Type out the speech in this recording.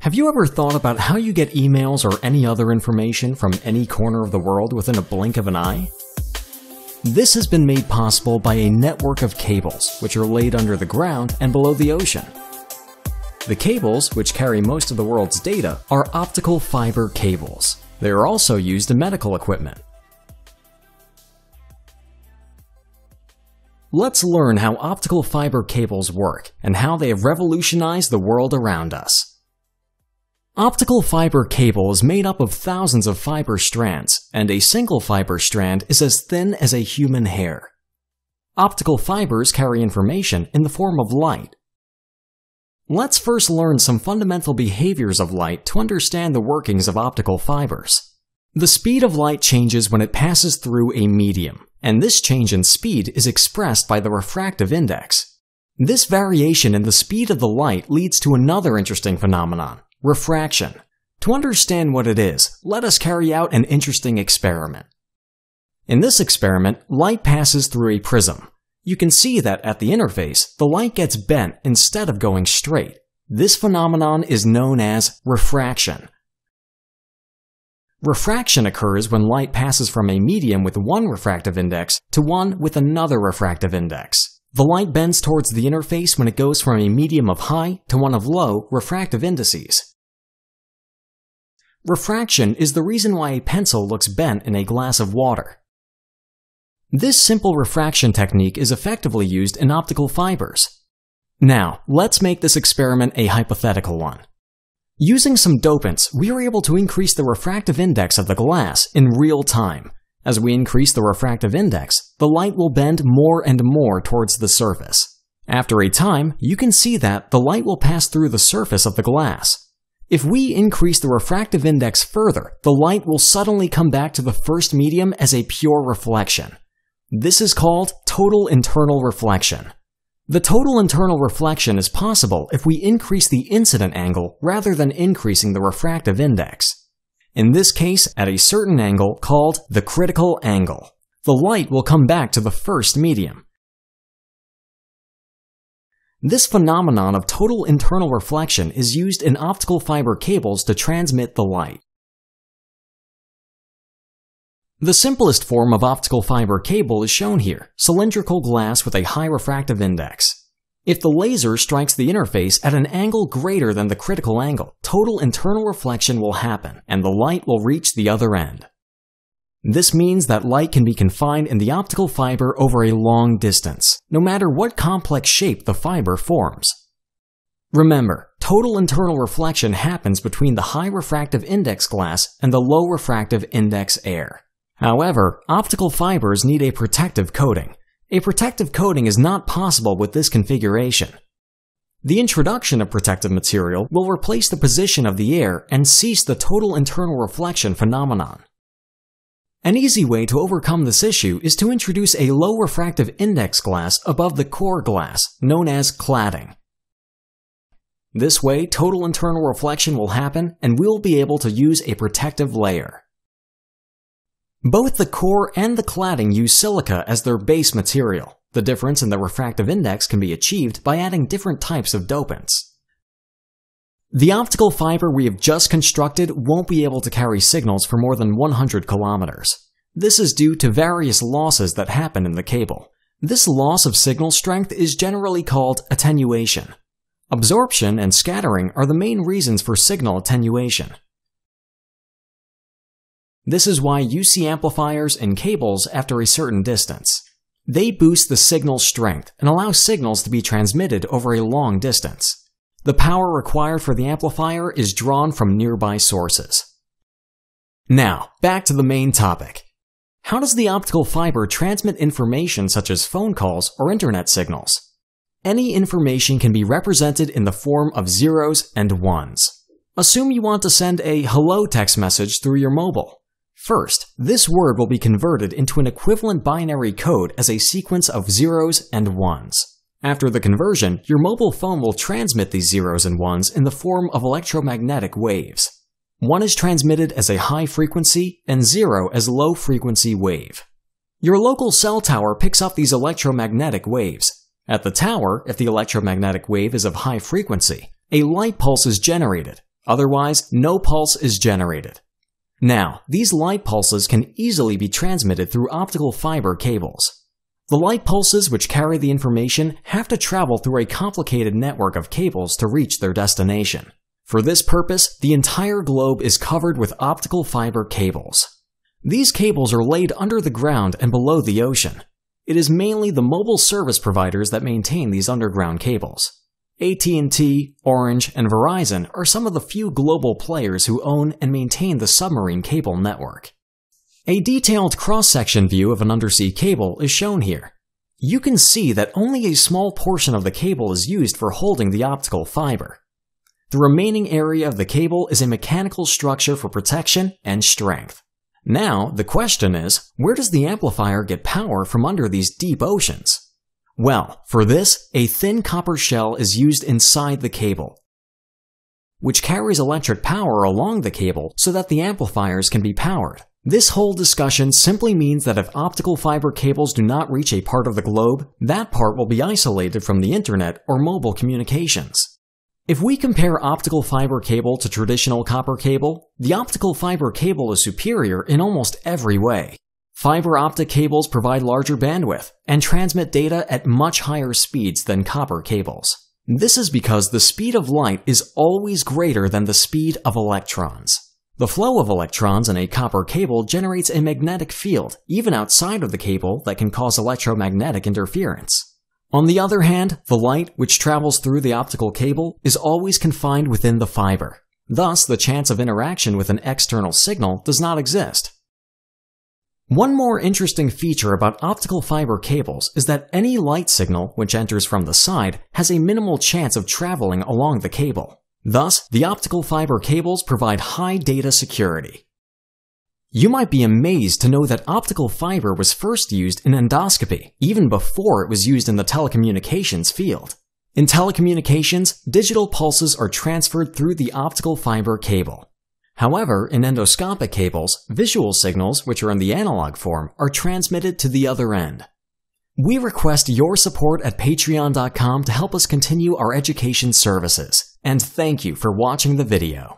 Have you ever thought about how you get emails or any other information from any corner of the world within a blink of an eye? This has been made possible by a network of cables, which are laid under the ground and below the ocean. The cables, which carry most of the world's data, are optical fiber cables. They are also used in medical equipment. Let's learn how optical fiber cables work and how they have revolutionized the world around us. Optical fiber cable is made up of thousands of fiber strands, and a single fiber strand is as thin as a human hair. Optical fibers carry information in the form of light. Let's first learn some fundamental behaviors of light to understand the workings of optical fibers. The speed of light changes when it passes through a medium, and this change in speed is expressed by the refractive index. This variation in the speed of the light leads to another interesting phenomenon, Refraction. To understand what it is, let us carry out an interesting experiment. In this experiment, light passes through a prism. You can see that at the interface, the light gets bent instead of going straight. This phenomenon is known as refraction. Refraction occurs when light passes from a medium with one refractive index to one with another refractive index. The light bends towards the interface when it goes from a medium of high to one of low refractive indices. Refraction is the reason why a pencil looks bent in a glass of water. This simple refraction technique is effectively used in optical fibers. Now, let's make this experiment a hypothetical one. Using some dopants, we are able to increase the refractive index of the glass in real time, as we increase the refractive index, the light will bend more and more towards the surface. After a time, you can see that the light will pass through the surface of the glass. If we increase the refractive index further, the light will suddenly come back to the first medium as a pure reflection. This is called total internal reflection. The total internal reflection is possible if we increase the incident angle rather than increasing the refractive index in this case at a certain angle called the critical angle. The light will come back to the first medium. This phenomenon of total internal reflection is used in optical fiber cables to transmit the light. The simplest form of optical fiber cable is shown here, cylindrical glass with a high refractive index. If the laser strikes the interface at an angle greater than the critical angle, total internal reflection will happen, and the light will reach the other end. This means that light can be confined in the optical fiber over a long distance, no matter what complex shape the fiber forms. Remember, total internal reflection happens between the high refractive index glass and the low refractive index air. However, optical fibers need a protective coating, a protective coating is not possible with this configuration. The introduction of protective material will replace the position of the air and cease the total internal reflection phenomenon. An easy way to overcome this issue is to introduce a low refractive index glass above the core glass, known as cladding. This way, total internal reflection will happen and we'll be able to use a protective layer. Both the core and the cladding use silica as their base material. The difference in the refractive index can be achieved by adding different types of dopants. The optical fiber we have just constructed won't be able to carry signals for more than 100 kilometers. This is due to various losses that happen in the cable. This loss of signal strength is generally called attenuation. Absorption and scattering are the main reasons for signal attenuation. This is why you see amplifiers and cables after a certain distance. They boost the signal strength and allow signals to be transmitted over a long distance. The power required for the amplifier is drawn from nearby sources. Now, back to the main topic. How does the optical fiber transmit information such as phone calls or internet signals? Any information can be represented in the form of zeros and ones. Assume you want to send a hello text message through your mobile. First, this word will be converted into an equivalent binary code as a sequence of zeros and ones. After the conversion, your mobile phone will transmit these zeros and ones in the form of electromagnetic waves. One is transmitted as a high frequency and zero as low frequency wave. Your local cell tower picks up these electromagnetic waves. At the tower, if the electromagnetic wave is of high frequency, a light pulse is generated. Otherwise, no pulse is generated. Now, these light pulses can easily be transmitted through optical fiber cables. The light pulses which carry the information have to travel through a complicated network of cables to reach their destination. For this purpose, the entire globe is covered with optical fiber cables. These cables are laid under the ground and below the ocean. It is mainly the mobile service providers that maintain these underground cables. AT&T, Orange, and Verizon are some of the few global players who own and maintain the submarine cable network. A detailed cross-section view of an undersea cable is shown here. You can see that only a small portion of the cable is used for holding the optical fiber. The remaining area of the cable is a mechanical structure for protection and strength. Now, the question is, where does the amplifier get power from under these deep oceans? Well, for this, a thin copper shell is used inside the cable, which carries electric power along the cable so that the amplifiers can be powered. This whole discussion simply means that if optical fiber cables do not reach a part of the globe, that part will be isolated from the internet or mobile communications. If we compare optical fiber cable to traditional copper cable, the optical fiber cable is superior in almost every way. Fiber optic cables provide larger bandwidth and transmit data at much higher speeds than copper cables. This is because the speed of light is always greater than the speed of electrons. The flow of electrons in a copper cable generates a magnetic field, even outside of the cable, that can cause electromagnetic interference. On the other hand, the light, which travels through the optical cable, is always confined within the fiber. Thus, the chance of interaction with an external signal does not exist. One more interesting feature about optical fiber cables is that any light signal which enters from the side has a minimal chance of traveling along the cable. Thus, the optical fiber cables provide high data security. You might be amazed to know that optical fiber was first used in endoscopy, even before it was used in the telecommunications field. In telecommunications, digital pulses are transferred through the optical fiber cable. However, in endoscopic cables, visual signals, which are in the analog form, are transmitted to the other end. We request your support at patreon.com to help us continue our education services and thank you for watching the video.